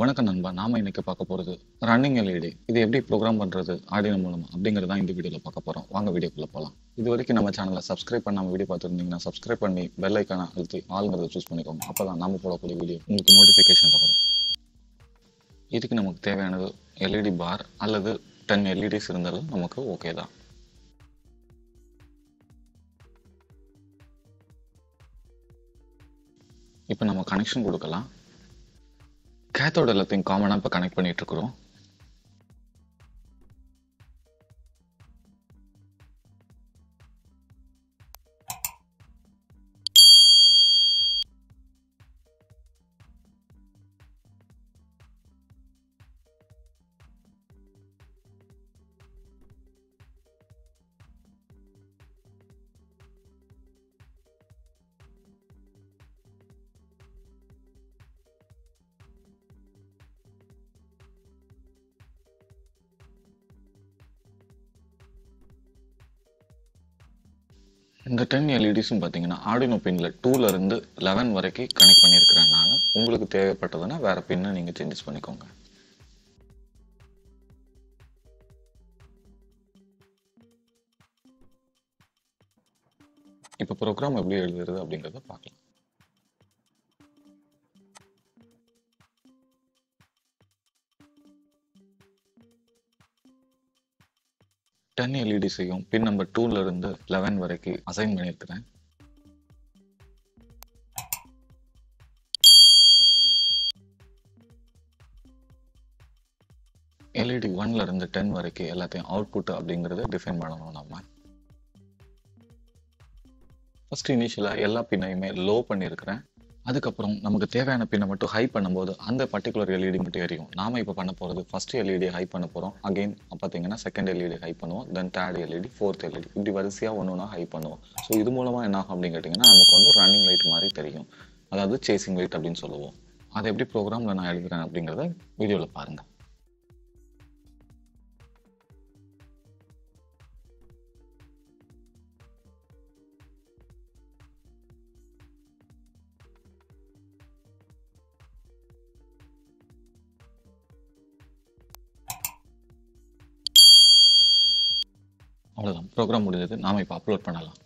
வணக்கம் நண்பா. நாம இன்னைக்கு பார்க்க போறது ரன்னிங் எல்இடி இது எப்படி ப்ரோக்ராம் பண்றது ஆடியோ மூலம் அப்படிங்கறத இந்த வீடியோல பார்க்க போறோம். வாங்க வீடியோக்குள்ள போலாம். இது வரைக்கும் நம்ம சேனலை சப்ஸ்கிரைப் பண்ணாம வீடியோ பார்த்துருந்தீங்கன்னா சப்ஸ்கிரைப் பண்ணி பெல் ஐக்கான அழுத்தி ஆளுங்கிறத சூஸ் பண்ணிக்கோங்க. அப்பதான் நாம போடக்கூடிய வீடியோ உங்களுக்கு நோட்டிஃபிகேஷன் வரும். இதுக்கு நமக்கு தேவையானது எல்இடி பார் அல்லது டென் எல்இடிஸ் இருந்தாலும் நமக்கு ஓகே தான். இப்போ நம்ம கனெக்ஷன் கொடுக்கலாம். கேத்தோட எல்லாத்தையும் காமனாக இப்போ கனெக்ட் பண்ணிட்டு இந்த டென் எல்இடிஸும் பார்த்தீங்கன்னா ஆடினோ பின்னில் டூலேருந்து லெவன் வரைக்கும் கனெக்ட் பண்ணியிருக்கிறேன் நான். உங்களுக்கு தேவைப்பட்டதுன்னா வேறு பின்னை நீங்கள் சேஞ்சஸ் பண்ணிக்கோங்க. இப்போ ப்ரோக்ராம் எப்படி எழுதுறது அப்படிங்கிறத பார்க்கலாம். டென் எல்இடிஸையும் பின் நம்பர் டூல இருந்து லெவன் வரைக்கும் அசைன் பண்ணியிருக்கிறேன் எல்இடி ஒன்ல இருந்து டென் வரைக்கும் எல்லாத்தையும் அவுட்புட் அப்படிங்கறத டிஃபைன் பண்ணணும் நம்ம. ஃபர்ஸ்ட் இனிஷியலாக எல்லா பின்னையுமே லோ பண்ணியிருக்கிறேன் அதுக்கப்புறம் நமக்கு தேவையான பின்னை மட்டும் ஹை பண்ணும்போது அந்த பர்டிகுலர் எல்இடி மட்டும் எரியும். நாம இப்போ பண்ண போகிறது ஃபர்ஸ்ட் எல்இடி ஹை பண்ண போகிறோம் அகைன் பார்த்தீங்கன்னா செகண்ட் எல்இடி ஹை பண்ணுவோம். Then third LED fourth LED இப்படி வரிசையாக ஒன்று ஒன்றா ஹை பண்ணுவோம். ஸோ இது மூலமாக என்ன ஆகும் அப்படின்னு கேட்டிங்கன்னா நமக்கு வந்து ரன்னிங் லைட் மாதிரி தெரியும். அதாவது சேசிங் லைட் அப்படின்னு சொல்லுவோம். அதை எப்படி ப்ரோக்ராமில் நான் எழுதுகிறேன் அப்படிங்கிறத வீடியோவில் பாருங்கள் அவ்வளோதான் ப்ரோக்ராம் முடிஞ்சது நாம இப்போ அப்லோட் பண்ணலாம்.